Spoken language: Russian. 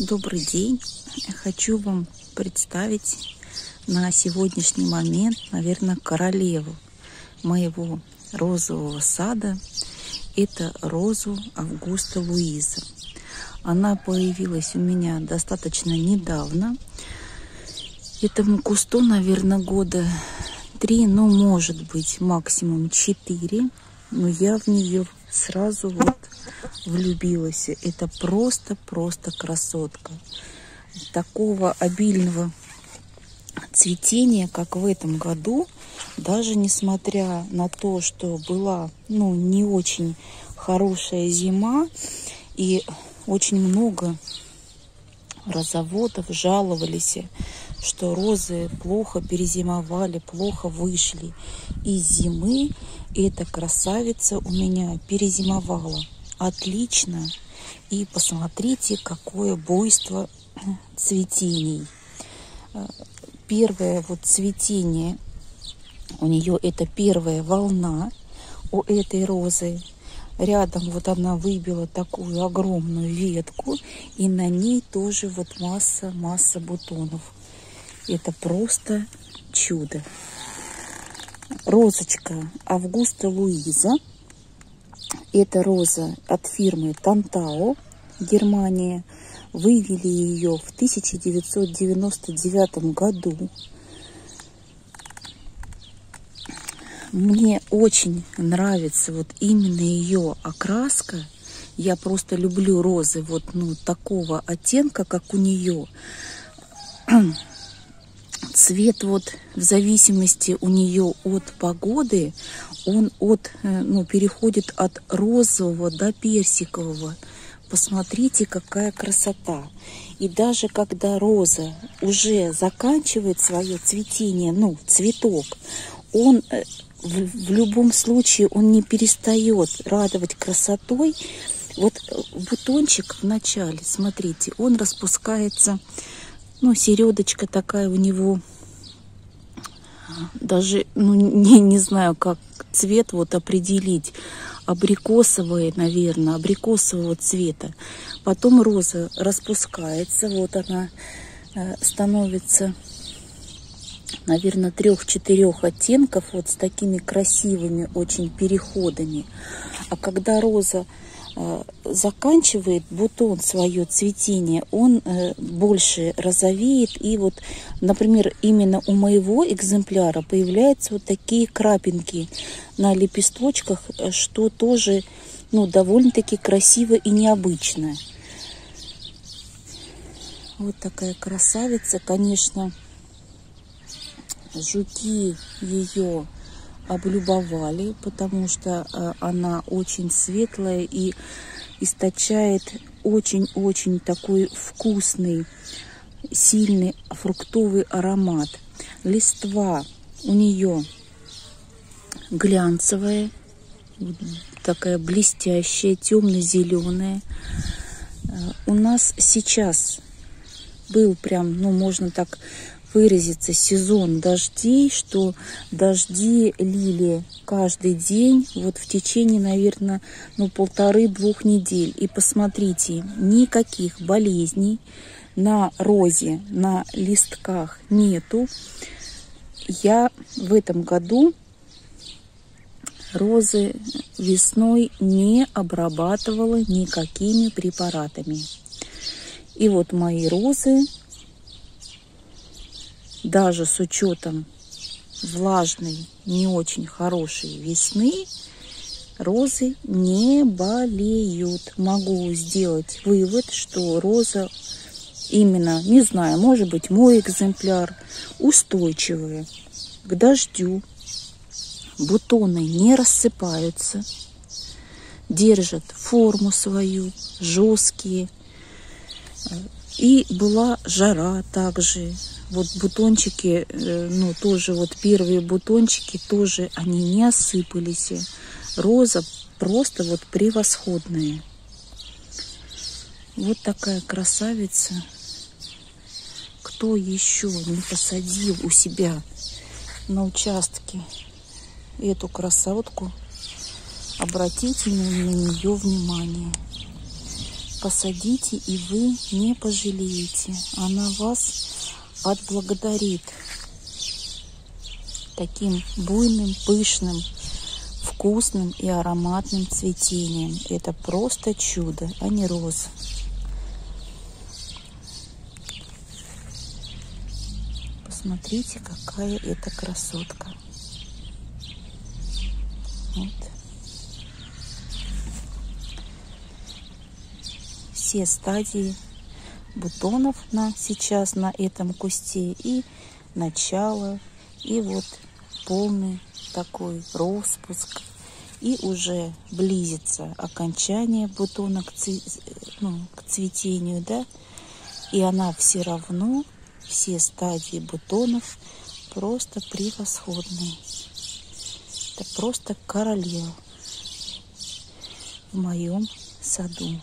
Добрый день. Хочу вам представить на сегодняшний момент, наверное, королеву моего розового сада. Это розу Августа Луиза. Она появилась у меня достаточно недавно. Этому кусту, наверное, года три, ну, может быть, максимум четыре. Но я в нее сразу вот влюбилась. Это просто-просто красотка. Такого обильного цветения, как в этом году, даже несмотря на то, что была ну, не очень хорошая зима и очень много розоводов жаловались, что розы плохо перезимовали, плохо вышли из зимы. Эта красавица у меня перезимовала отлично. И посмотрите, какое буйство цветений. Первое вот цветение у нее это первая волна у этой розы. Рядом вот она выбила такую огромную ветку, и на ней тоже вот масса, масса бутонов. Это просто чудо. Розочка Августа Луиза. Это роза от фирмы Тантао, Германия. Вывели ее в 1999 году. Мне очень нравится вот именно ее окраска. Я просто люблю розы вот ну, такого оттенка, как у нее. Цвет вот в зависимости у нее от погоды, он от, э, ну, переходит от розового до персикового. Посмотрите, какая красота. И даже когда роза уже заканчивает свое цветение, ну, цветок, он э, в, в любом случае он не перестает радовать красотой. Вот э, бутончик в начале, смотрите, он распускается, ну, середочка такая у него, даже, ну, не, не знаю, как цвет вот определить, абрикосовый, наверное, абрикосового цвета. Потом роза распускается, вот она э, становится наверное, трех-четырех оттенков вот с такими красивыми очень переходами. А когда роза заканчивает бутон свое цветение, он э, больше розовеет. И вот, например, именно у моего экземпляра появляются вот такие крапинки на лепесточках, э, что тоже ну, довольно-таки красиво и необычно. Вот такая красавица, конечно, жуки ее облюбовали, потому что э, она очень светлая и источает очень-очень такой вкусный, сильный фруктовый аромат. Листва у нее глянцевая, такая блестящая, темно-зеленая. Э, у нас сейчас был прям, ну, можно так выразиться сезон дождей, что дожди лили каждый день, вот в течение, наверное, ну, полторы-двух недель. И посмотрите, никаких болезней на розе, на листках нету. Я в этом году розы весной не обрабатывала никакими препаратами. И вот мои розы даже с учетом влажной, не очень хорошей весны, розы не болеют. Могу сделать вывод, что роза именно, не знаю, может быть, мой экземпляр, устойчивые к дождю. Бутоны не рассыпаются, держат форму свою, жесткие. И была жара также, вот бутончики, э, ну, тоже вот первые бутончики, тоже они не осыпались. Роза просто вот превосходная. Вот такая красавица. Кто еще не посадил у себя на участке эту красотку, обратите на нее внимание. Посадите, и вы не пожалеете. Она вас отблагодарит таким буйным, пышным, вкусным и ароматным цветением. Это просто чудо, а не роза. Посмотрите, какая это красотка. Вот. Все стадии бутонов на сейчас на этом кусте. И начало и вот полный такой распуск. И уже близится окончание бутона к, цве ну, к цветению да. И она все равно все стадии бутонов просто превосходные. Это просто королева в моем саду